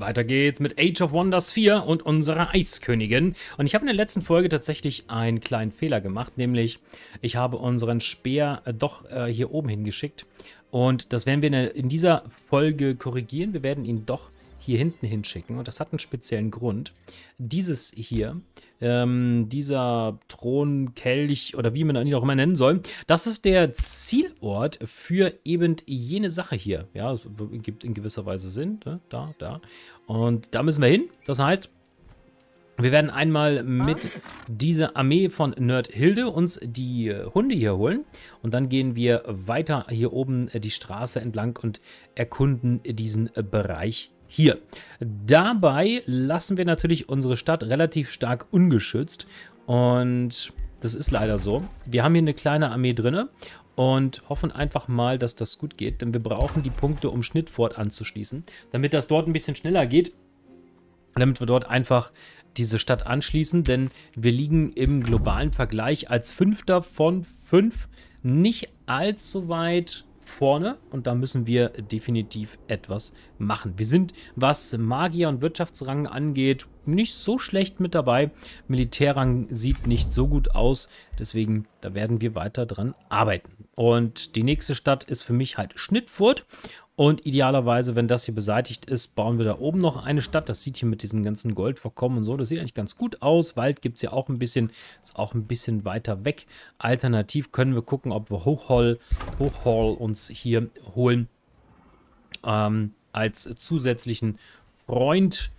Weiter geht's mit Age of Wonders 4 und unserer Eiskönigin. Und ich habe in der letzten Folge tatsächlich einen kleinen Fehler gemacht, nämlich ich habe unseren Speer äh, doch äh, hier oben hingeschickt. Und das werden wir in dieser Folge korrigieren. Wir werden ihn doch hier hinten hinschicken. Und das hat einen speziellen Grund. Dieses hier, ähm, dieser Thronkelch oder wie man ihn auch immer nennen soll, das ist der Zielort für eben jene Sache hier. Ja, es gibt in gewisser Weise Sinn. Ne? Da, da. Und da müssen wir hin. Das heißt, wir werden einmal mit dieser Armee von Nerdhilde uns die Hunde hier holen und dann gehen wir weiter hier oben die Straße entlang und erkunden diesen Bereich hier. Dabei lassen wir natürlich unsere Stadt relativ stark ungeschützt. Und das ist leider so. Wir haben hier eine kleine Armee drin und hoffen einfach mal, dass das gut geht. Denn wir brauchen die Punkte, um Schnittfort anzuschließen. Damit das dort ein bisschen schneller geht. Damit wir dort einfach diese Stadt anschließen. Denn wir liegen im globalen Vergleich als Fünfter von fünf nicht allzu weit vorne und da müssen wir definitiv etwas machen. Wir sind, was Magier und Wirtschaftsrang angeht, nicht so schlecht mit dabei. Militärrang sieht nicht so gut aus, deswegen da werden wir weiter dran arbeiten. Und die nächste Stadt ist für mich halt Schnittfurt und idealerweise, wenn das hier beseitigt ist, bauen wir da oben noch eine Stadt. Das sieht hier mit diesen ganzen Goldvorkommen und so, das sieht eigentlich ganz gut aus. Wald gibt es ja auch ein bisschen, ist auch ein bisschen weiter weg. Alternativ können wir gucken, ob wir Hochhall, Hochhall uns hier holen ähm, als zusätzlichen Freund.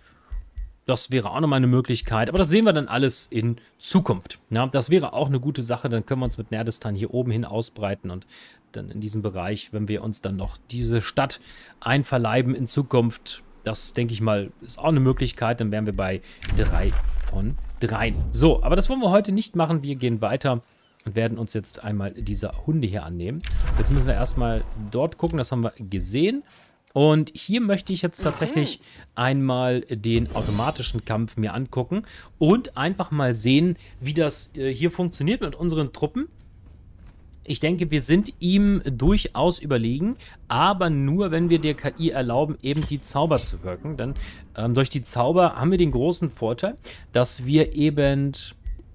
Das wäre auch nochmal eine Möglichkeit, aber das sehen wir dann alles in Zukunft. Ja, das wäre auch eine gute Sache, dann können wir uns mit Nerdistan hier oben hin ausbreiten und dann in diesem Bereich, wenn wir uns dann noch diese Stadt einverleiben in Zukunft, das denke ich mal, ist auch eine Möglichkeit, dann wären wir bei drei von dreien. So, aber das wollen wir heute nicht machen. Wir gehen weiter und werden uns jetzt einmal dieser Hunde hier annehmen. Jetzt müssen wir erstmal dort gucken, das haben wir gesehen. Und hier möchte ich jetzt tatsächlich einmal den automatischen Kampf mir angucken und einfach mal sehen, wie das äh, hier funktioniert mit unseren Truppen. Ich denke, wir sind ihm durchaus überlegen, aber nur, wenn wir der KI erlauben, eben die Zauber zu wirken. Denn ähm, durch die Zauber haben wir den großen Vorteil, dass wir eben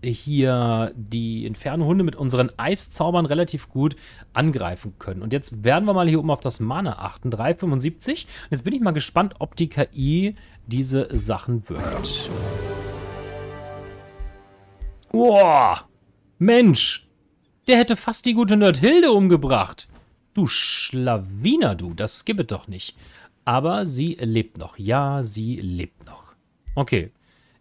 hier die Inferno-Hunde mit unseren Eiszaubern relativ gut angreifen können. Und jetzt werden wir mal hier oben auf das Mana achten. 3,75. Und jetzt bin ich mal gespannt, ob die KI diese Sachen wirkt. Boah! Mensch! Der hätte fast die gute Nerdhilde umgebracht. Du Schlawiner, du, das gibt es doch nicht. Aber sie lebt noch. Ja, sie lebt noch. Okay.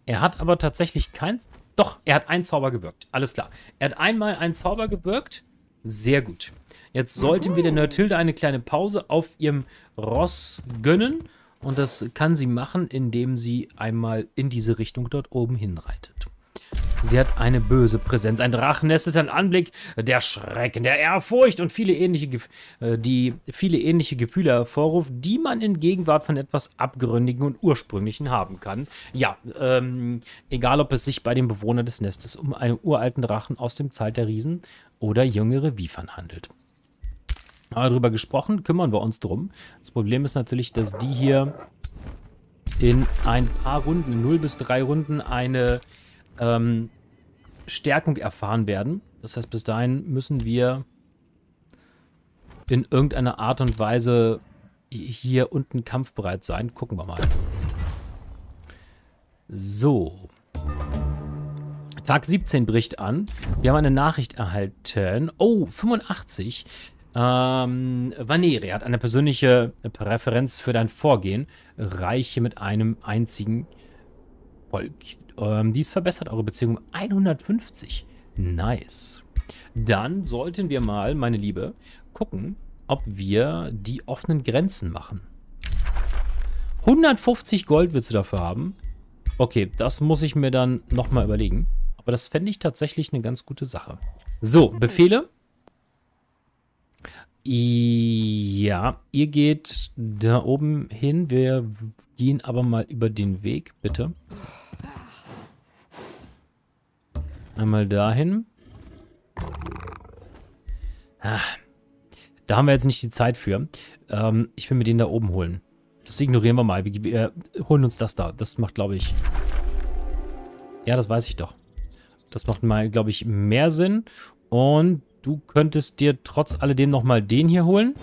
Er hat aber tatsächlich kein... Doch, er hat einen Zauber gewirkt. Alles klar. Er hat einmal einen Zauber gewirkt. Sehr gut. Jetzt sollten wir der Nerdhilde eine kleine Pause auf ihrem Ross gönnen. Und das kann sie machen, indem sie einmal in diese Richtung dort oben hinreitet. Sie hat eine böse Präsenz. Ein Drachennest ist ein Anblick der Schrecken, der Ehrfurcht und viele ähnliche, äh, die viele ähnliche Gefühle hervorruft, die man in Gegenwart von etwas Abgründigen und Ursprünglichen haben kann. Ja, ähm, egal ob es sich bei dem Bewohner des Nestes um einen uralten Drachen aus dem Zeit der Riesen oder jüngere Wiefern handelt. Aber darüber gesprochen, kümmern wir uns drum. Das Problem ist natürlich, dass die hier in ein paar Runden, in 0 bis 3 Runden, eine ähm, Stärkung erfahren werden. Das heißt, bis dahin müssen wir in irgendeiner Art und Weise hier unten kampfbereit sein. Gucken wir mal. So. Tag 17 bricht an. Wir haben eine Nachricht erhalten. Oh, 85. Ähm, Vaneri hat eine persönliche Präferenz für dein Vorgehen. Reiche mit einem einzigen Volk. Ähm, dies verbessert eure Beziehung um 150. Nice. Dann sollten wir mal, meine Liebe, gucken, ob wir die offenen Grenzen machen. 150 Gold willst du dafür haben? Okay, das muss ich mir dann nochmal überlegen. Aber das fände ich tatsächlich eine ganz gute Sache. So, Befehle. Ja, ihr geht da oben hin. Wir gehen aber mal über den Weg, bitte. Einmal dahin. Ah, da haben wir jetzt nicht die Zeit für. Ähm, ich will mir den da oben holen. Das ignorieren wir mal. Wir, wir holen uns das da. Das macht, glaube ich... Ja, das weiß ich doch. Das macht mal, glaube ich, mehr Sinn. Und du könntest dir trotz alledem nochmal den hier holen.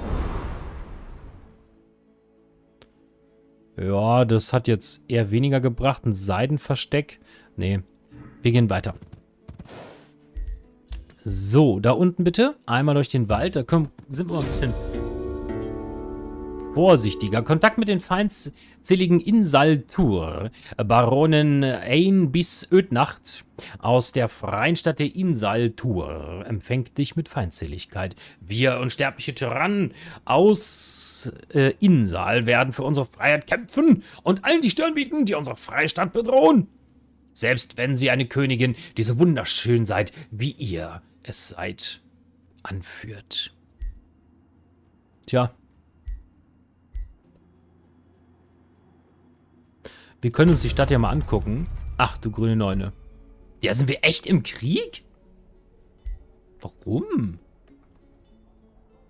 Ja, das hat jetzt eher weniger gebracht. Ein Seidenversteck. Nee, wir gehen weiter. So, da unten bitte. Einmal durch den Wald. Da können, sind wir mal ein bisschen vorsichtiger. Kontakt mit den feindseligen Insaltur. Baronin Ein bis Ödnacht aus der freien Stadt der Insaltur empfängt dich mit Feindseligkeit. Wir unsterbliche Tyrannen aus äh, Insal werden für unsere Freiheit kämpfen und allen die Stirn bieten, die unsere Freistadt bedrohen. Selbst wenn sie eine Königin, die so wunderschön seid, wie ihr es seid, anführt. Tja, Wir können uns die Stadt ja mal angucken. Ach, du grüne Neune. Ja, sind wir echt im Krieg? Warum?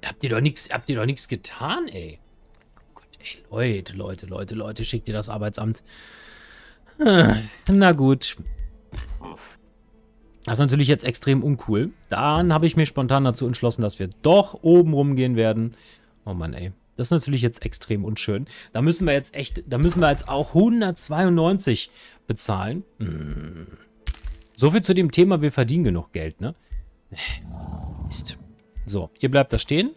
Habt ihr doch nichts, habt ihr doch nichts getan, ey. Oh Gott, ey, Leute, Leute, Leute, Leute, schickt ihr das Arbeitsamt. Na gut. Das ist natürlich jetzt extrem uncool. Dann habe ich mir spontan dazu entschlossen, dass wir doch oben rumgehen werden. Oh Mann, ey. Das ist natürlich jetzt extrem unschön. Da müssen wir jetzt echt, da müssen wir jetzt auch 192 bezahlen. Hm. So viel zu dem Thema, wir verdienen genug Geld, ne? Mist. So, ihr bleibt da stehen.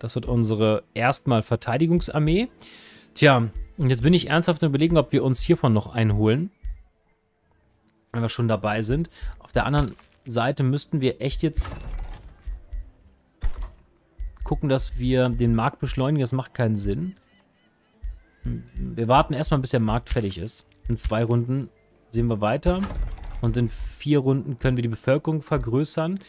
Das wird unsere erstmal Verteidigungsarmee. Tja, und jetzt bin ich ernsthaft überlegen, ob wir uns hiervon noch einholen. Wenn wir schon dabei sind. Auf der anderen Seite müssten wir echt jetzt gucken, dass wir den Markt beschleunigen. Das macht keinen Sinn. Wir warten erstmal, bis der Markt fertig ist. In zwei Runden sehen wir weiter. Und in vier Runden können wir die Bevölkerung vergrößern.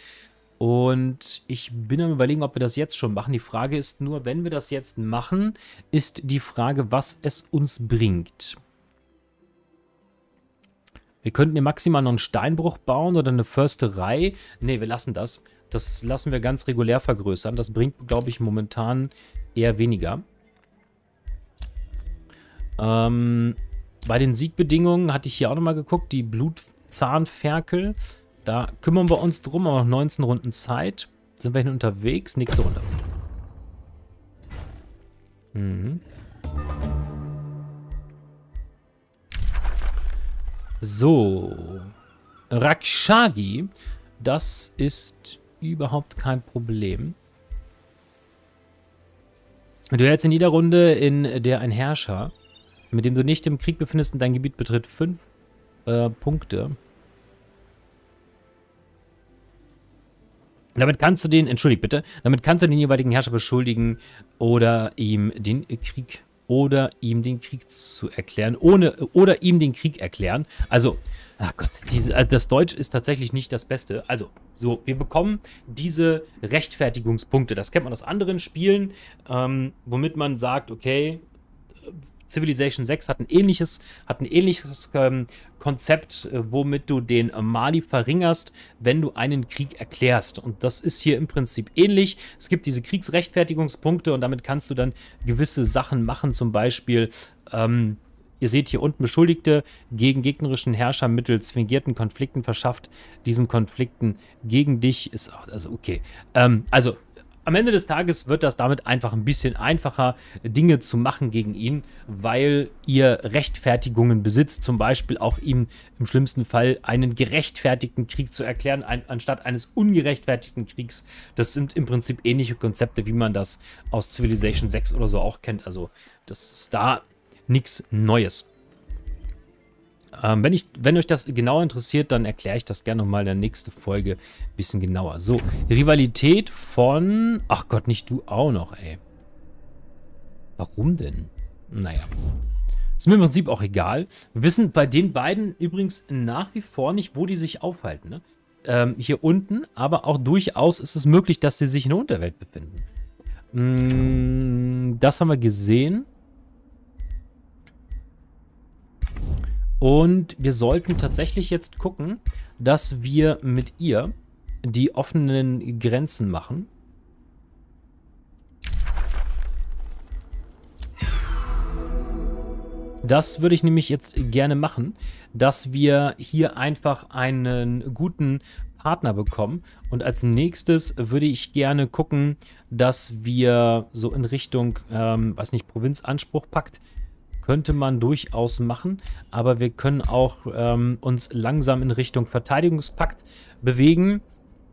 Und ich bin am überlegen, ob wir das jetzt schon machen. Die Frage ist nur, wenn wir das jetzt machen, ist die Frage, was es uns bringt. Wir könnten hier maximal noch einen Steinbruch bauen oder eine Försterei. Ne, wir lassen das. Das lassen wir ganz regulär vergrößern. Das bringt, glaube ich, momentan eher weniger. Ähm, bei den Siegbedingungen hatte ich hier auch nochmal geguckt. Die Blutzahnferkel. Da kümmern wir uns drum. Aber noch 19 Runden Zeit. Sind wir hin unterwegs? Nächste Runde. Mhm. So. Rakshagi. Das ist überhaupt kein Problem. Du hältst in jeder Runde, in der ein Herrscher, mit dem du nicht im Krieg befindest und dein Gebiet betritt, fünf äh, Punkte. Damit kannst du den, entschuldigt bitte, damit kannst du den jeweiligen Herrscher beschuldigen oder ihm den Krieg oder ihm den Krieg zu erklären, ohne oder ihm den Krieg erklären. Also Ach Gott, diese, äh, das Deutsch ist tatsächlich nicht das Beste. Also, so, wir bekommen diese Rechtfertigungspunkte. Das kennt man aus anderen Spielen, ähm, womit man sagt, okay, Civilization 6 hat ein ähnliches, hat ein ähnliches ähm, Konzept, äh, womit du den Mali verringerst, wenn du einen Krieg erklärst. Und das ist hier im Prinzip ähnlich. Es gibt diese Kriegsrechtfertigungspunkte und damit kannst du dann gewisse Sachen machen, zum Beispiel ähm, Ihr seht hier unten Beschuldigte gegen gegnerischen Herrscher mittels fingierten Konflikten verschafft. Diesen Konflikten gegen dich ist auch, also okay. Ähm, also am Ende des Tages wird das damit einfach ein bisschen einfacher, Dinge zu machen gegen ihn, weil ihr Rechtfertigungen besitzt, zum Beispiel auch ihm im schlimmsten Fall einen gerechtfertigten Krieg zu erklären, ein, anstatt eines ungerechtfertigten Kriegs. Das sind im Prinzip ähnliche Konzepte, wie man das aus Civilization 6 oder so auch kennt. Also das ist da nichts Neues. Ähm, wenn, ich, wenn euch das genau interessiert, dann erkläre ich das gerne nochmal in der nächsten Folge ein bisschen genauer. So, Rivalität von... Ach Gott, nicht du auch noch, ey. Warum denn? Naja. Ist mir im Prinzip auch egal. Wir wissen bei den beiden übrigens nach wie vor nicht, wo die sich aufhalten. Ne? Ähm, hier unten, aber auch durchaus ist es möglich, dass sie sich in der Unterwelt befinden. Mm, das haben wir gesehen. Und wir sollten tatsächlich jetzt gucken, dass wir mit ihr die offenen Grenzen machen. Das würde ich nämlich jetzt gerne machen, dass wir hier einfach einen guten Partner bekommen. Und als nächstes würde ich gerne gucken, dass wir so in Richtung, ähm, weiß nicht, Provinzanspruchpakt könnte man durchaus machen. Aber wir können auch ähm, uns langsam in Richtung Verteidigungspakt bewegen.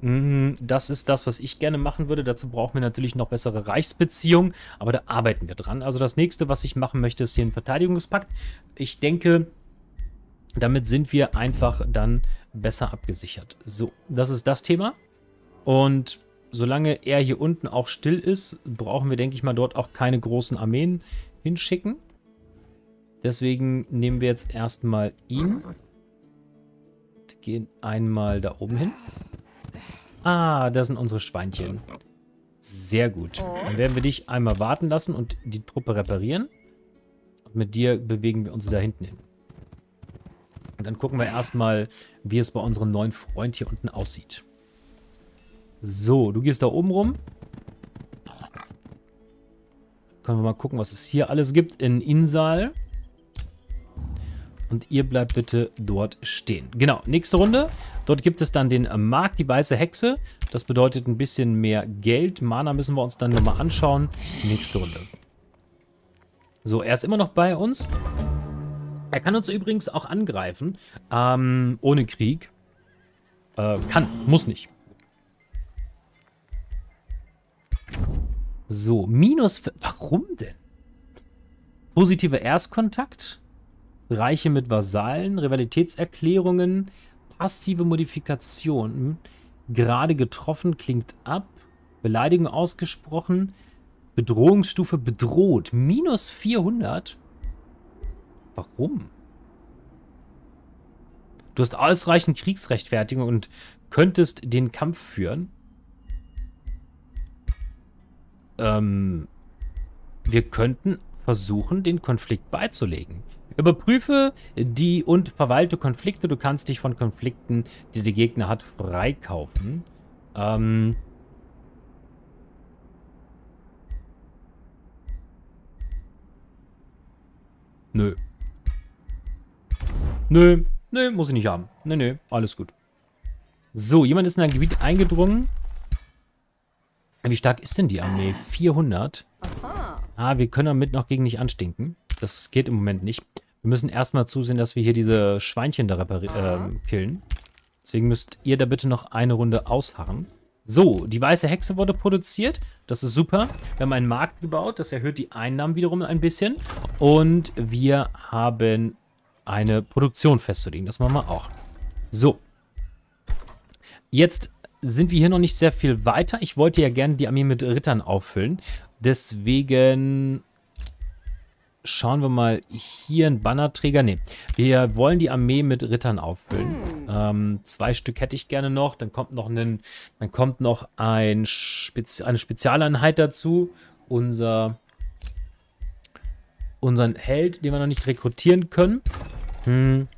Mhm, das ist das, was ich gerne machen würde. Dazu brauchen wir natürlich noch bessere Reichsbeziehungen, aber da arbeiten wir dran. Also das nächste, was ich machen möchte, ist hier ein Verteidigungspakt. Ich denke, damit sind wir einfach dann besser abgesichert. So, das ist das Thema. Und solange er hier unten auch still ist, brauchen wir, denke ich mal, dort auch keine großen Armeen hinschicken. Deswegen nehmen wir jetzt erstmal ihn. Gehen einmal da oben hin. Ah, das sind unsere Schweinchen. Sehr gut. Dann werden wir dich einmal warten lassen und die Truppe reparieren. Und mit dir bewegen wir uns da hinten hin. Und dann gucken wir erstmal, wie es bei unserem neuen Freund hier unten aussieht. So, du gehst da oben rum. Können wir mal gucken, was es hier alles gibt in Insal. Und ihr bleibt bitte dort stehen. Genau, nächste Runde. Dort gibt es dann den Markt, die weiße Hexe. Das bedeutet ein bisschen mehr Geld. Mana müssen wir uns dann nochmal anschauen. Nächste Runde. So, er ist immer noch bei uns. Er kann uns übrigens auch angreifen, ähm, ohne Krieg. Äh, kann, muss nicht. So, minus... Warum denn? Positiver Erstkontakt. Reiche mit Vasallen. Rivalitätserklärungen. Passive Modifikation. Gerade getroffen klingt ab. Beleidigung ausgesprochen. Bedrohungsstufe bedroht. Minus 400. Warum? Du hast ausreichend Kriegsrechtfertigung und könntest den Kampf führen. Ähm, wir könnten versuchen, den Konflikt beizulegen. Überprüfe die und verwalte Konflikte. Du kannst dich von Konflikten, die der Gegner hat, freikaufen. Ähm, Nö. Nö, nö, muss ich nicht haben. Nö, nö, alles gut. So, jemand ist in ein Gebiet eingedrungen. Wie stark ist denn die Armee? 400. Ah, wir können damit noch gegen nicht anstinken. Das geht im Moment nicht. Wir müssen erstmal zusehen, dass wir hier diese Schweinchen da äh, killen. Deswegen müsst ihr da bitte noch eine Runde ausharren. So, die weiße Hexe wurde produziert. Das ist super. Wir haben einen Markt gebaut. Das erhöht die Einnahmen wiederum ein bisschen. Und wir haben eine Produktion festzulegen. Das machen wir auch. So. Jetzt sind wir hier noch nicht sehr viel weiter. Ich wollte ja gerne die Armee mit Rittern auffüllen. Deswegen schauen wir mal hier ein Bannerträger. Ne, wir wollen die Armee mit Rittern auffüllen. Ähm, zwei Stück hätte ich gerne noch. Dann kommt noch, ein, dann kommt noch ein Spezi eine Spezialeinheit dazu. Unser unseren Held, den wir noch nicht rekrutieren können. Hm.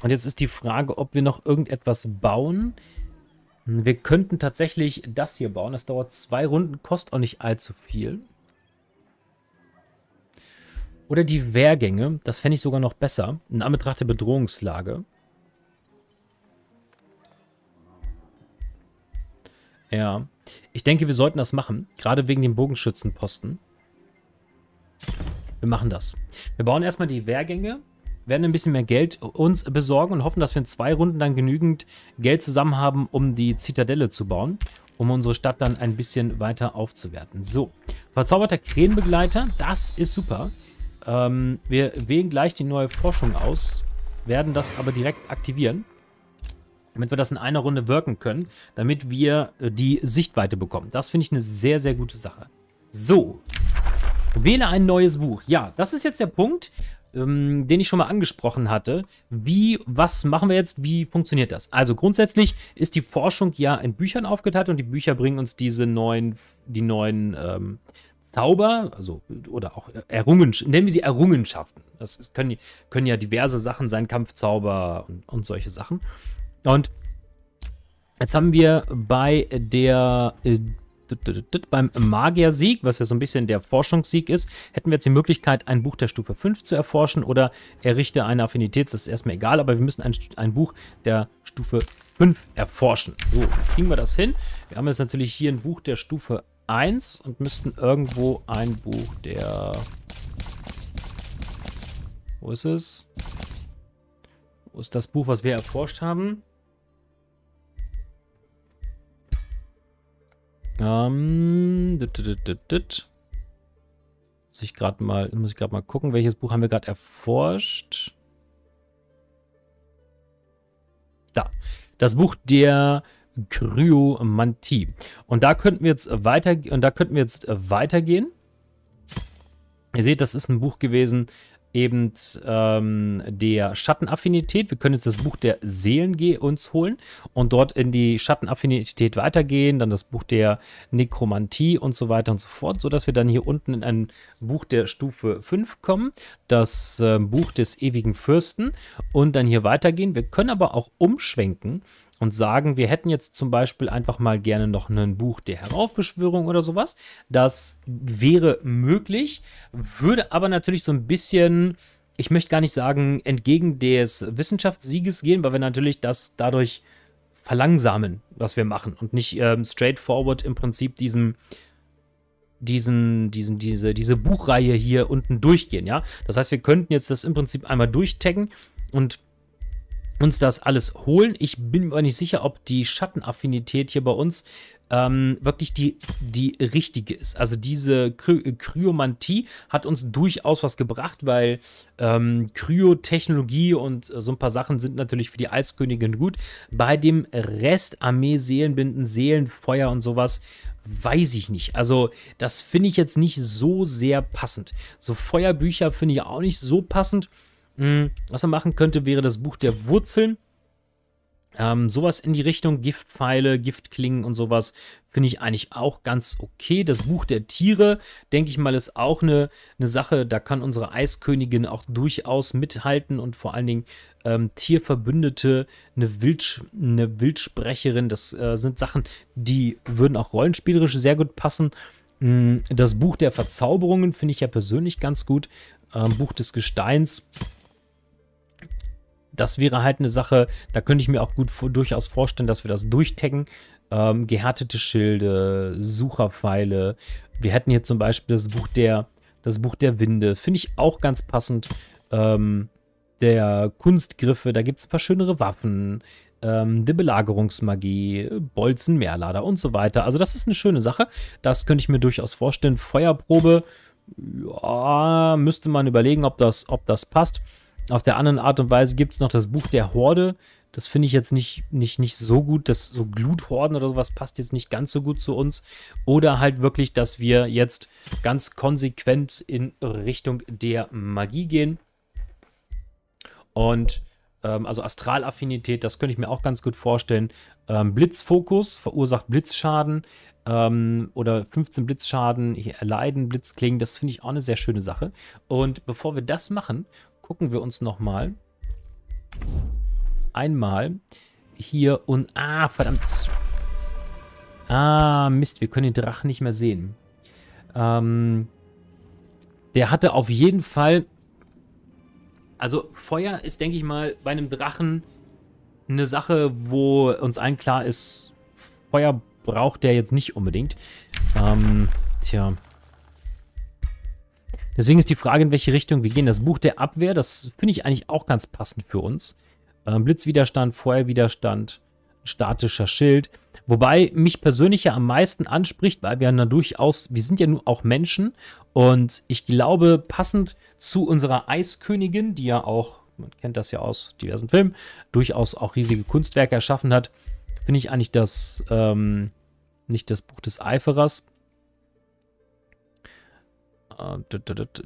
Und jetzt ist die Frage, ob wir noch irgendetwas bauen. Wir könnten tatsächlich das hier bauen. Das dauert zwei Runden, kostet auch nicht allzu viel. Oder die Wehrgänge. Das fände ich sogar noch besser. In Anbetracht der Bedrohungslage. Ja. Ich denke, wir sollten das machen. Gerade wegen dem Bogenschützenposten. Wir machen das. Wir bauen erstmal die Wehrgänge, werden ein bisschen mehr Geld uns besorgen und hoffen, dass wir in zwei Runden dann genügend Geld zusammen haben, um die Zitadelle zu bauen, um unsere Stadt dann ein bisschen weiter aufzuwerten. So, verzauberter Krähenbegleiter, das ist super. Ähm, wir wählen gleich die neue Forschung aus, werden das aber direkt aktivieren, damit wir das in einer Runde wirken können, damit wir äh, die Sichtweite bekommen. Das finde ich eine sehr, sehr gute Sache. So, Wähle ein neues Buch. Ja, das ist jetzt der Punkt, ähm, den ich schon mal angesprochen hatte. Wie, was machen wir jetzt? Wie funktioniert das? Also grundsätzlich ist die Forschung ja in Büchern aufgeteilt und die Bücher bringen uns diese neuen, die neuen ähm, Zauber, also oder auch Errungenschaften, nennen wir sie Errungenschaften. Das können, können ja diverse Sachen sein, Kampfzauber und, und solche Sachen. Und jetzt haben wir bei der äh, beim Magiersieg, was ja so ein bisschen der Forschungssieg ist, hätten wir jetzt die Möglichkeit, ein Buch der Stufe 5 zu erforschen oder errichte eine Affinität. Das ist erstmal egal, aber wir müssen ein, ein Buch der Stufe 5 erforschen. So, kriegen wir das hin. Wir haben jetzt natürlich hier ein Buch der Stufe 1 und müssten irgendwo ein Buch der... Wo ist es? Wo ist das Buch, was wir erforscht haben? Ähm, dit, dit, dit, dit. Muss ich gerade mal, muss ich gerade mal gucken, welches Buch haben wir gerade erforscht? Da. Das Buch der Kryomantie. Und da könnten wir jetzt weiter und da könnten wir jetzt weitergehen. Ihr seht, das ist ein Buch gewesen, eben ähm, der Schattenaffinität. Wir können jetzt das Buch der Seelen uns holen und dort in die Schattenaffinität weitergehen, dann das Buch der Nekromantie und so weiter und so fort, sodass wir dann hier unten in ein Buch der Stufe 5 kommen, das äh, Buch des ewigen Fürsten und dann hier weitergehen. Wir können aber auch umschwenken und sagen, wir hätten jetzt zum Beispiel einfach mal gerne noch ein Buch der Heraufbeschwörung oder sowas. Das wäre möglich, würde aber natürlich so ein bisschen, ich möchte gar nicht sagen, entgegen des Wissenschaftssieges gehen, weil wir natürlich das dadurch verlangsamen, was wir machen und nicht ähm, straightforward im Prinzip diesem diesen, diesen, diese, diese Buchreihe hier unten durchgehen, ja. Das heißt, wir könnten jetzt das im Prinzip einmal durchtaggen und uns das alles holen. Ich bin mir nicht sicher, ob die Schattenaffinität hier bei uns ähm, wirklich die, die richtige ist. Also diese Kry Kryomantie hat uns durchaus was gebracht, weil ähm, Kryotechnologie und so ein paar Sachen sind natürlich für die Eiskönigin gut. Bei dem Rest Armee, Seelenbinden, Seelenfeuer und sowas weiß ich nicht. Also das finde ich jetzt nicht so sehr passend. So Feuerbücher finde ich auch nicht so passend. Hm, was man machen könnte, wäre das Buch der Wurzeln. Ähm, sowas in die Richtung Giftpfeile, Giftklingen und sowas finde ich eigentlich auch ganz okay. Das Buch der Tiere, denke ich mal, ist auch eine, eine Sache. Da kann unsere Eiskönigin auch durchaus mithalten und vor allen Dingen ähm, Tierverbündete, eine, Wild, eine Wildsprecherin. Das äh, sind Sachen, die würden auch rollenspielerisch sehr gut passen. Hm, das Buch der Verzauberungen finde ich ja persönlich ganz gut. Ähm, Buch des Gesteins das wäre halt eine Sache, da könnte ich mir auch gut durchaus vorstellen, dass wir das durchtaggen. Ähm, gehärtete Schilde, Sucherpfeile. Wir hätten hier zum Beispiel das Buch der, das Buch der Winde. Finde ich auch ganz passend. Ähm, der Kunstgriffe, da gibt es ein paar schönere Waffen. Ähm, die Belagerungsmagie, Bolzen, Mehrlader und so weiter. Also das ist eine schöne Sache. Das könnte ich mir durchaus vorstellen. Feuerprobe, ja, müsste man überlegen, ob das, ob das passt. Auf der anderen Art und Weise gibt es noch das Buch der Horde. Das finde ich jetzt nicht, nicht, nicht so gut. Das so Gluthorden oder sowas passt jetzt nicht ganz so gut zu uns. Oder halt wirklich, dass wir jetzt ganz konsequent in Richtung der Magie gehen. Und ähm, also Astralaffinität, das könnte ich mir auch ganz gut vorstellen. Ähm, Blitzfokus verursacht Blitzschaden ähm, oder 15 Blitzschaden erleiden, Blitzklingen, das finde ich auch eine sehr schöne Sache. Und bevor wir das machen, gucken wir uns nochmal einmal hier und... Ah, verdammt. Ah, Mist, wir können den Drachen nicht mehr sehen. Ähm, der hatte auf jeden Fall... Also Feuer ist, denke ich mal, bei einem Drachen eine Sache, wo uns allen klar ist, Feuer braucht der jetzt nicht unbedingt. Ähm, tja. Deswegen ist die Frage, in welche Richtung wir gehen. Das Buch der Abwehr, das finde ich eigentlich auch ganz passend für uns. Ähm, Blitzwiderstand, Feuerwiderstand, statischer Schild. Wobei mich persönlich ja am meisten anspricht, weil wir ja durchaus, wir sind ja nun auch Menschen und ich glaube, passend zu unserer Eiskönigin, die ja auch, man kennt das ja aus diversen Filmen, durchaus auch riesige Kunstwerke erschaffen hat, finde ich eigentlich das, ähm, nicht das Buch des Eiferers,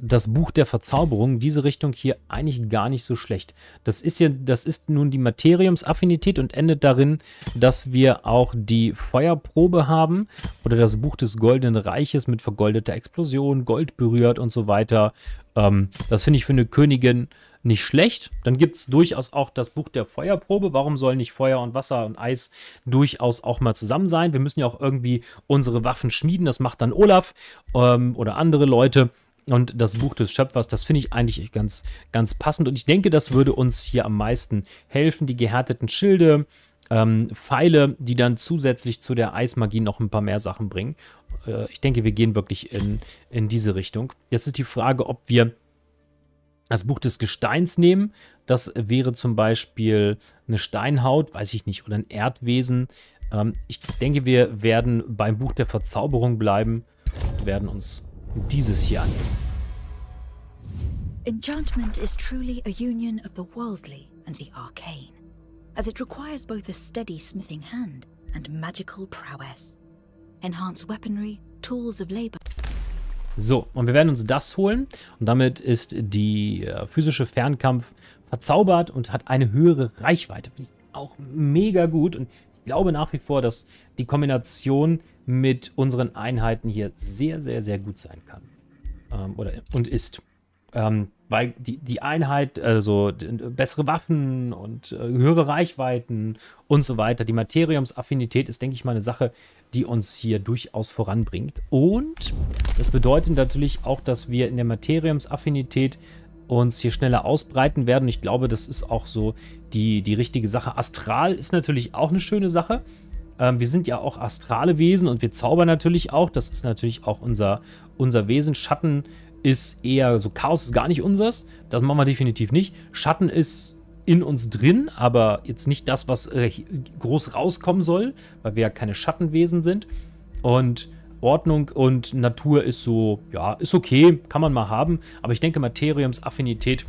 das Buch der Verzauberung, diese Richtung hier eigentlich gar nicht so schlecht. Das ist ja, das ist nun die Materiumsaffinität und endet darin, dass wir auch die Feuerprobe haben oder das Buch des Goldenen Reiches mit vergoldeter Explosion, Gold berührt und so weiter. Ähm, das finde ich für eine Königin nicht schlecht. Dann gibt es durchaus auch das Buch der Feuerprobe. Warum sollen nicht Feuer und Wasser und Eis durchaus auch mal zusammen sein? Wir müssen ja auch irgendwie unsere Waffen schmieden. Das macht dann Olaf ähm, oder andere Leute. Und das Buch des Schöpfers, das finde ich eigentlich ganz, ganz passend. Und ich denke, das würde uns hier am meisten helfen. Die gehärteten Schilde, ähm, Pfeile, die dann zusätzlich zu der Eismagie noch ein paar mehr Sachen bringen. Äh, ich denke, wir gehen wirklich in, in diese Richtung. Jetzt ist die Frage, ob wir das Buch des Gesteins nehmen. Das wäre zum Beispiel eine Steinhaut, weiß ich nicht, oder ein Erdwesen. Ähm, ich denke, wir werden beim Buch der Verzauberung bleiben und werden uns dieses hier annehmen. Enchantment is truly a union of the worldly and the arcane, as it requires both a steady smithing hand and magical prowess. Enhanced weaponry, tools of labor. So, und wir werden uns das holen. Und damit ist die äh, physische Fernkampf verzaubert und hat eine höhere Reichweite. Finde ich auch mega gut. Und ich glaube nach wie vor, dass die Kombination mit unseren Einheiten hier sehr, sehr, sehr gut sein kann. Ähm, oder, und ist. Ähm, weil die, die Einheit, also bessere Waffen und äh, höhere Reichweiten und so weiter, die Materiumsaffinität ist, denke ich mal, eine Sache, die uns hier durchaus voranbringt. Und das bedeutet natürlich auch, dass wir in der Materiumsaffinität uns hier schneller ausbreiten werden. Ich glaube, das ist auch so die, die richtige Sache. Astral ist natürlich auch eine schöne Sache. Ähm, wir sind ja auch astrale Wesen und wir zaubern natürlich auch. Das ist natürlich auch unser, unser Wesen. Schatten ist eher so, Chaos ist gar nicht unseres. Das machen wir definitiv nicht. Schatten ist in uns drin, aber jetzt nicht das, was äh, groß rauskommen soll, weil wir ja keine Schattenwesen sind. Und Ordnung und Natur ist so, ja, ist okay, kann man mal haben. Aber ich denke, Materiumsaffinität,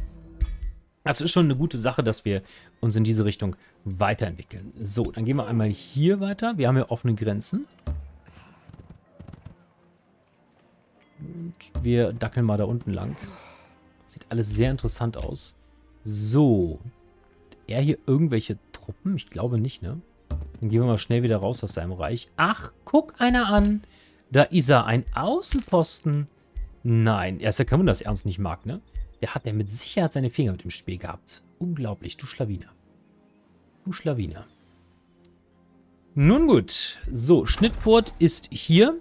das ist schon eine gute Sache, dass wir uns in diese Richtung weiterentwickeln. So, dann gehen wir einmal hier weiter. Wir haben hier offene Grenzen. Und wir dackeln mal da unten lang. Sieht alles sehr interessant aus. So. Er hier irgendwelche Truppen? Ich glaube nicht, ne? Dann gehen wir mal schnell wieder raus aus seinem Reich. Ach, guck einer an. Da ist er, ein Außenposten. Nein, er ist ja kein Wunder, dass er uns nicht mag, ne? Der hat ja mit Sicherheit seine Finger mit dem Spiel gehabt. Unglaublich, du Schlawiner. Du Schlawiner. Nun gut. So, Schnittfurt ist hier.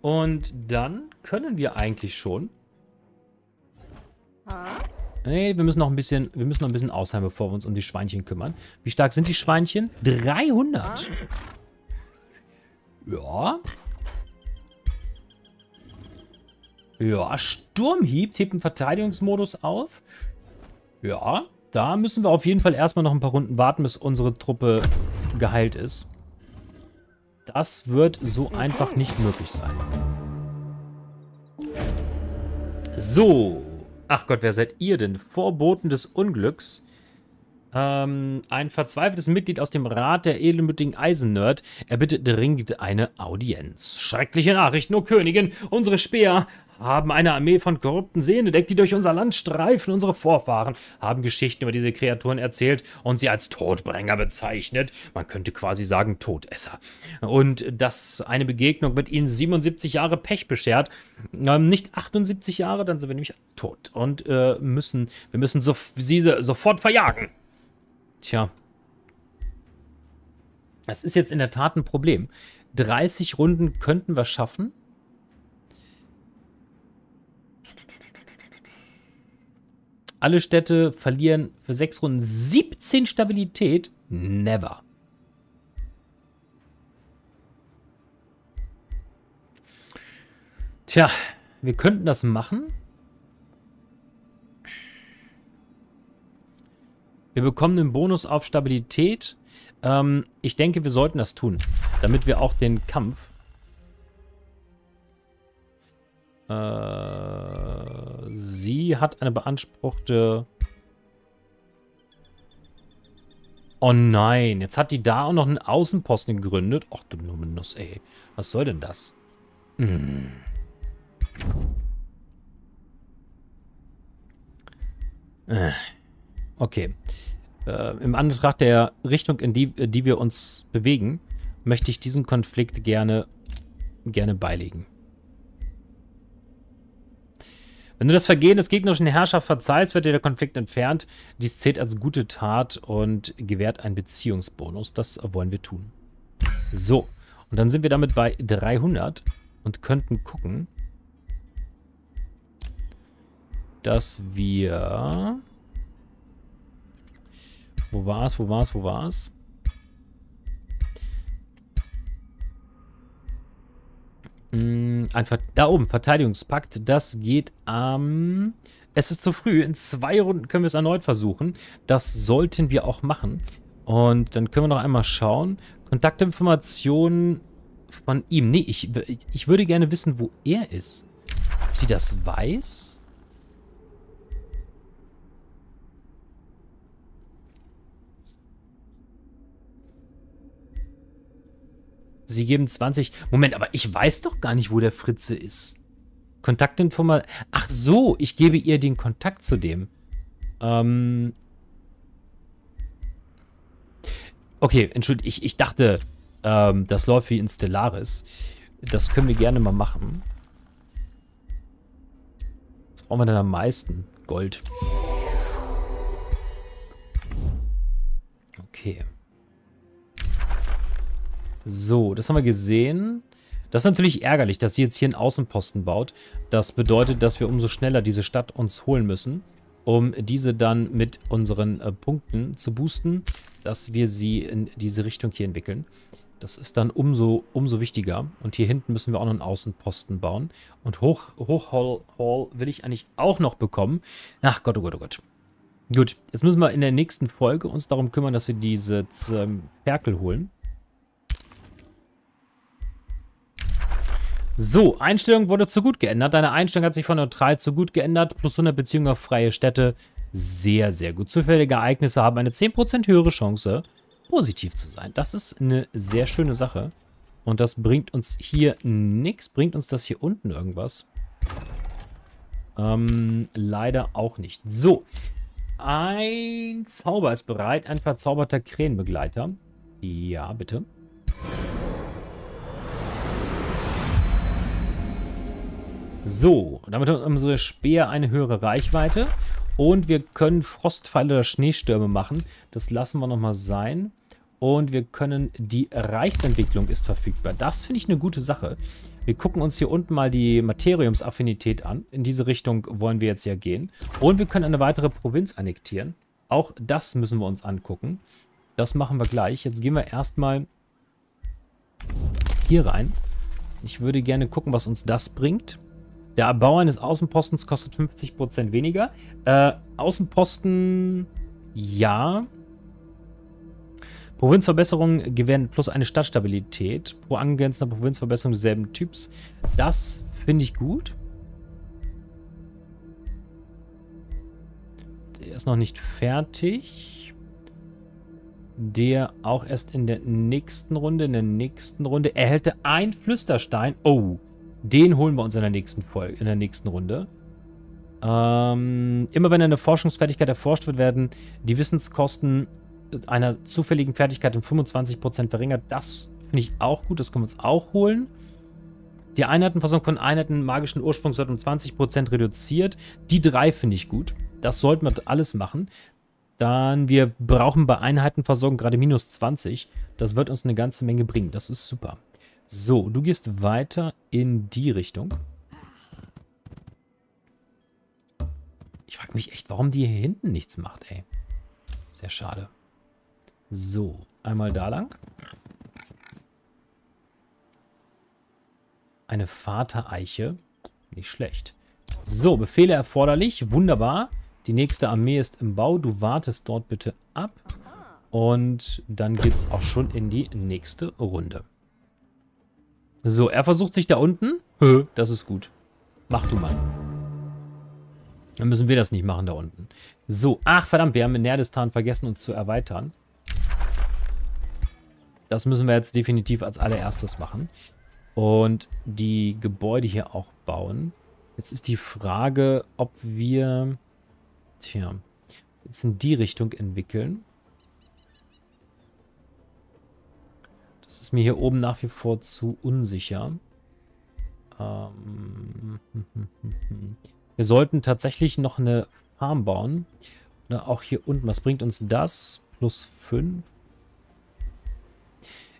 Und dann können wir eigentlich schon... Nee, wir müssen noch ein bisschen, wir müssen noch ein bisschen ausheim, bevor wir uns um die Schweinchen kümmern. Wie stark sind die Schweinchen? 300. Ja. Ja, Sturmhieb hebt den Verteidigungsmodus auf. Ja, da müssen wir auf jeden Fall erstmal noch ein paar Runden warten, bis unsere Truppe geheilt ist. Das wird so einfach nicht möglich sein. So. Ach Gott, wer seid ihr denn? Vorboten des Unglücks. Ähm, ein verzweifeltes Mitglied aus dem Rat der edelmütigen Eisennerd. Er bittet dringend eine Audienz. Schreckliche Nachrichten, o Königin. Unsere Speer haben eine Armee von korrupten Seelen entdeckt, die durch unser Land streifen. Unsere Vorfahren haben Geschichten über diese Kreaturen erzählt und sie als Todbringer bezeichnet. Man könnte quasi sagen Todesser. Und dass eine Begegnung mit ihnen 77 Jahre Pech beschert. Ähm, nicht 78 Jahre, dann sind wir nämlich tot und äh, müssen, wir müssen so, sie sofort verjagen. Tja. Das ist jetzt in der Tat ein Problem. 30 Runden könnten wir schaffen. Alle Städte verlieren für sechs Runden 17 Stabilität. Never. Tja, wir könnten das machen. Wir bekommen den Bonus auf Stabilität. Ähm, ich denke, wir sollten das tun, damit wir auch den Kampf Äh, sie hat eine beanspruchte... Oh nein, jetzt hat die da auch noch einen Außenposten gegründet. Ach du Numenus, ey. Was soll denn das? Hm. Okay. Äh, Im Anbetracht der Richtung, in die, die wir uns bewegen, möchte ich diesen Konflikt gerne, gerne beilegen. Wenn du das Vergehen des gegnerischen Herrschers verzeihst, wird dir der Konflikt entfernt. Dies zählt als gute Tat und gewährt einen Beziehungsbonus. Das wollen wir tun. So, und dann sind wir damit bei 300 und könnten gucken, dass wir... Wo war es, wo war es, wo war Hm, einfach da oben, Verteidigungspakt. Das geht am... Ähm, es ist zu früh. In zwei Runden können wir es erneut versuchen. Das sollten wir auch machen. Und dann können wir noch einmal schauen. Kontaktinformationen von ihm. Nee, ich, ich würde gerne wissen, wo er ist. Ob sie das weiß? Sie geben 20. Moment, aber ich weiß doch gar nicht, wo der Fritze ist. Kontaktinformat. Ach so, ich gebe ihr den Kontakt zu dem. Ähm. Okay, entschuldigt, ich, ich dachte, ähm, das läuft wie in Stellaris. Das können wir gerne mal machen. Was brauchen wir denn am meisten? Gold. Okay. So, das haben wir gesehen. Das ist natürlich ärgerlich, dass sie jetzt hier einen Außenposten baut. Das bedeutet, dass wir umso schneller diese Stadt uns holen müssen, um diese dann mit unseren äh, Punkten zu boosten, dass wir sie in diese Richtung hier entwickeln. Das ist dann umso, umso wichtiger. Und hier hinten müssen wir auch noch einen Außenposten bauen. Und Hoch, Hochhall Hall will ich eigentlich auch noch bekommen. Ach Gott, oh Gott, oh Gott. Gut, jetzt müssen wir in der nächsten Folge uns darum kümmern, dass wir diese Ferkel holen. So, Einstellung wurde zu gut geändert. Deine Einstellung hat sich von neutral zu gut geändert. Plus 100 Beziehungen auf freie Städte. Sehr, sehr gut. Zufällige Ereignisse haben eine 10% höhere Chance, positiv zu sein. Das ist eine sehr schöne Sache. Und das bringt uns hier nichts. Bringt uns das hier unten irgendwas? Ähm, leider auch nicht. So. Ein Zauber ist bereit. Ein verzauberter Krähenbegleiter. Ja, bitte. So, damit hat unsere Speer eine höhere Reichweite. Und wir können Frostpfeile oder Schneestürme machen. Das lassen wir nochmal sein. Und wir können, die Reichsentwicklung ist verfügbar. Das finde ich eine gute Sache. Wir gucken uns hier unten mal die Materiumsaffinität an. In diese Richtung wollen wir jetzt ja gehen. Und wir können eine weitere Provinz annektieren. Auch das müssen wir uns angucken. Das machen wir gleich. Jetzt gehen wir erstmal hier rein. Ich würde gerne gucken, was uns das bringt. Der Erbau eines Außenpostens kostet 50% weniger. Äh, Außenposten, ja. Provinzverbesserung gewähren plus eine Stadtstabilität. Pro angrenzender Provinzverbesserung desselben Typs. Das finde ich gut. Der ist noch nicht fertig. Der auch erst in der nächsten Runde. In der nächsten Runde erhält er ein Flüsterstein. Oh. Den holen wir uns in der nächsten Folge, in der nächsten Runde. Ähm, immer wenn eine Forschungsfertigkeit erforscht wird, werden die Wissenskosten einer zufälligen Fertigkeit um 25% verringert. Das finde ich auch gut, das können wir uns auch holen. Die Einheitenversorgung von Einheiten magischen Ursprungs wird um 20% reduziert. Die drei finde ich gut. Das sollten wir alles machen. Dann, wir brauchen bei Einheitenversorgung gerade minus 20. Das wird uns eine ganze Menge bringen. Das ist super. So, du gehst weiter in die Richtung. Ich frage mich echt, warum die hier hinten nichts macht, ey. Sehr schade. So, einmal da lang. Eine Vatereiche. Nicht schlecht. So, Befehle erforderlich. Wunderbar. Die nächste Armee ist im Bau. Du wartest dort bitte ab. Und dann geht es auch schon in die nächste Runde. So, er versucht sich da unten. Hö, das ist gut. Mach du mal. Dann müssen wir das nicht machen da unten. So, ach verdammt, wir haben in Nerdistan vergessen, uns zu erweitern. Das müssen wir jetzt definitiv als allererstes machen. Und die Gebäude hier auch bauen. Jetzt ist die Frage, ob wir... Tja, jetzt in die Richtung entwickeln. Das ist mir hier oben nach wie vor zu unsicher. Ähm, Wir sollten tatsächlich noch eine Farm bauen. Na, auch hier unten. Was bringt uns das? Plus 5.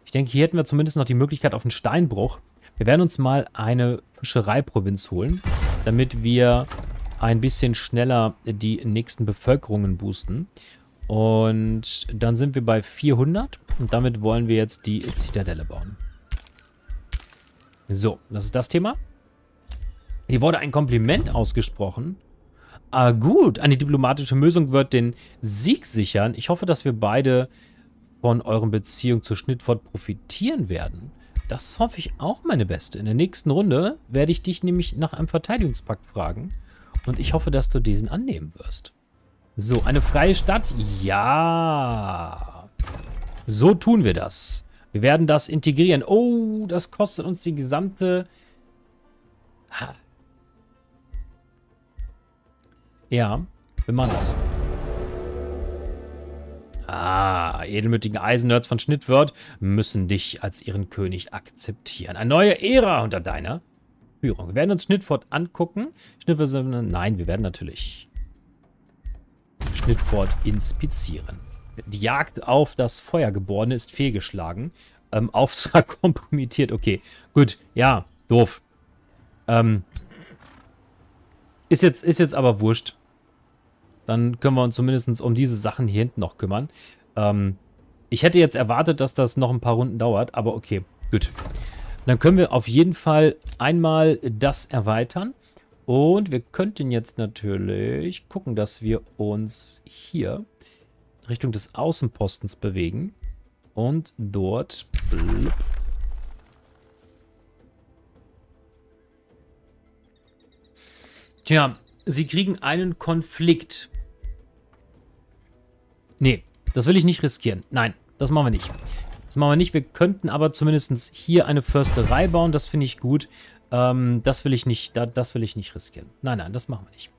Ich denke, hier hätten wir zumindest noch die Möglichkeit auf einen Steinbruch. Wir werden uns mal eine Fischereiprovinz holen, damit wir ein bisschen schneller die nächsten Bevölkerungen boosten. Und dann sind wir bei 400 und damit wollen wir jetzt die Zitadelle bauen. So, das ist das Thema. Hier wurde ein Kompliment ausgesprochen. Ah, gut, eine diplomatische Lösung wird den Sieg sichern. Ich hoffe, dass wir beide von euren Beziehungen zu Schnittfort profitieren werden. Das hoffe ich auch, meine Beste. In der nächsten Runde werde ich dich nämlich nach einem Verteidigungspakt fragen. Und ich hoffe, dass du diesen annehmen wirst. So, eine freie Stadt? Ja. So tun wir das. Wir werden das integrieren. Oh, das kostet uns die gesamte... Ja, wir machen das. Ah, edelmütige Eisennerds von Schnittwirt müssen dich als ihren König akzeptieren. Eine neue Ära unter deiner Führung. Wir werden uns Schnittfort angucken. Schnittfort, nein, wir werden natürlich Schnittfort inspizieren. Die Jagd auf das Feuergeborene ist fehlgeschlagen. Ähm, Auftrag kompromittiert. Okay, gut. Ja, doof. Ähm, ist jetzt, ist jetzt aber wurscht. Dann können wir uns zumindest um diese Sachen hier hinten noch kümmern. Ähm, ich hätte jetzt erwartet, dass das noch ein paar Runden dauert, aber okay, gut. Dann können wir auf jeden Fall einmal das erweitern. Und wir könnten jetzt natürlich gucken, dass wir uns hier Richtung des Außenpostens bewegen. Und dort... Blub, Tja, sie kriegen einen Konflikt. Nee, das will ich nicht riskieren. Nein, das machen wir nicht. Das machen wir nicht. Wir könnten aber zumindest hier eine Försterei bauen. Das finde ich gut. Ähm, das will ich nicht, das will ich nicht riskieren. Nein, nein, das machen wir nicht.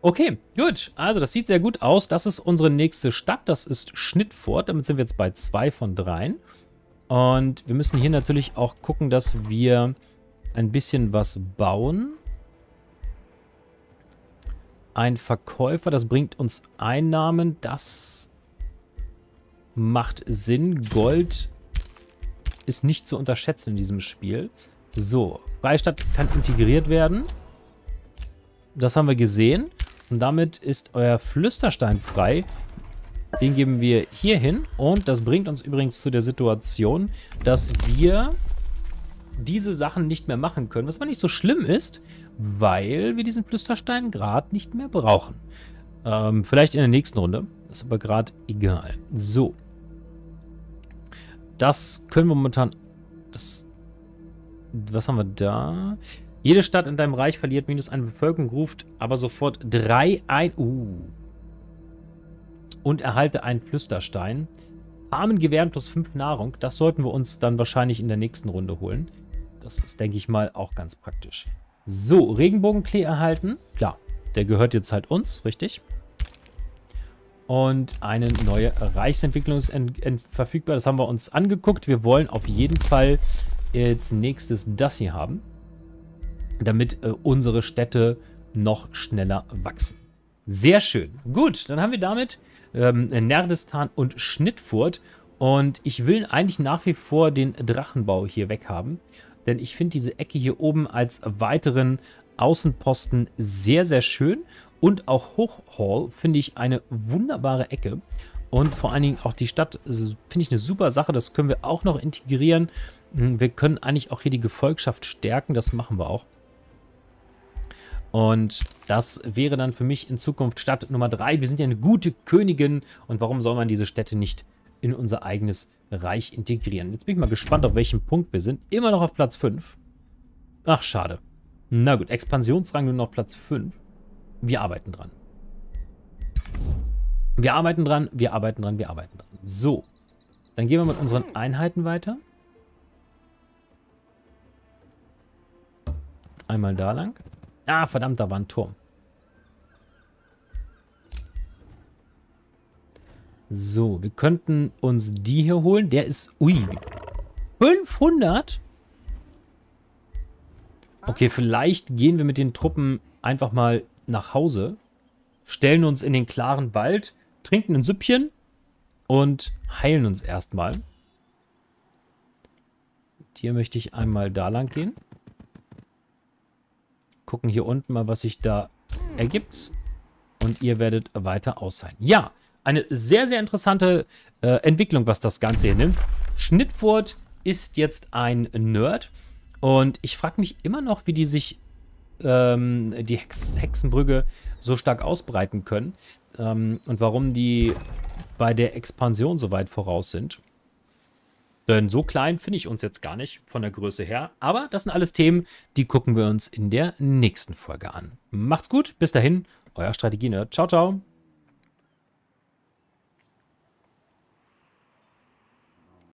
Okay, gut. Also, das sieht sehr gut aus. Das ist unsere nächste Stadt. Das ist Schnittfurt. Damit sind wir jetzt bei zwei von dreien. Und wir müssen hier natürlich auch gucken, dass wir ein bisschen was bauen. Ein Verkäufer, das bringt uns Einnahmen. Das macht Sinn. Gold ist nicht zu unterschätzen in diesem Spiel. So, Freistadt kann integriert werden. Das haben wir gesehen. Und damit ist euer Flüsterstein frei. Den geben wir hier hin. Und das bringt uns übrigens zu der Situation, dass wir diese Sachen nicht mehr machen können. Was aber nicht so schlimm ist, weil wir diesen Flüsterstein gerade nicht mehr brauchen. Ähm, vielleicht in der nächsten Runde. Das ist aber gerade egal. So. Das können wir momentan... Das, was haben wir da? Jede Stadt in deinem Reich verliert minus eine Bevölkerung, ruft aber sofort drei ein... Uh. Und erhalte einen Flüsterstein. Farmen gewähren plus fünf Nahrung. Das sollten wir uns dann wahrscheinlich in der nächsten Runde holen. Das ist, denke ich mal, auch ganz praktisch. So, Regenbogenklee erhalten. Klar, der gehört jetzt halt uns, richtig? Und eine neue Reichsentwicklung ist verfügbar. Das haben wir uns angeguckt. Wir wollen auf jeden Fall als nächstes das hier haben. Damit äh, unsere Städte noch schneller wachsen. Sehr schön. Gut, dann haben wir damit ähm, Nerdistan und Schnittfurt. Und ich will eigentlich nach wie vor den Drachenbau hier weghaben. Denn ich finde diese Ecke hier oben als weiteren Außenposten sehr, sehr schön. Und auch Hochhall finde ich eine wunderbare Ecke. Und vor allen Dingen auch die Stadt finde ich eine super Sache. Das können wir auch noch integrieren. Hm, wir können eigentlich auch hier die Gefolgschaft stärken. Das machen wir auch. Und das wäre dann für mich in Zukunft Stadt Nummer 3. Wir sind ja eine gute Königin. Und warum soll man diese Städte nicht in unser eigenes Reich integrieren. Jetzt bin ich mal gespannt, auf welchem Punkt wir sind. Immer noch auf Platz 5. Ach, schade. Na gut, Expansionsrang nur noch Platz 5. Wir arbeiten dran. Wir arbeiten dran, wir arbeiten dran, wir arbeiten dran. So, dann gehen wir mit unseren Einheiten weiter. Einmal da lang. Ah, verdammt, da war ein Turm. So, wir könnten uns die hier holen. Der ist... Ui. 500? Okay, vielleicht gehen wir mit den Truppen einfach mal nach Hause, stellen uns in den klaren Wald, trinken ein Süppchen und heilen uns erstmal. Hier möchte ich einmal da lang gehen. Gucken hier unten mal, was sich da ergibt. Und ihr werdet weiter ausheilen. Ja, eine sehr, sehr interessante äh, Entwicklung, was das Ganze hier nimmt. Schnittfurt ist jetzt ein Nerd. Und ich frage mich immer noch, wie die sich ähm, die Hex Hexenbrügge so stark ausbreiten können. Ähm, und warum die bei der Expansion so weit voraus sind. Denn so klein finde ich uns jetzt gar nicht von der Größe her. Aber das sind alles Themen, die gucken wir uns in der nächsten Folge an. Macht's gut, bis dahin, euer Strategie-Nerd. Ciao, ciao.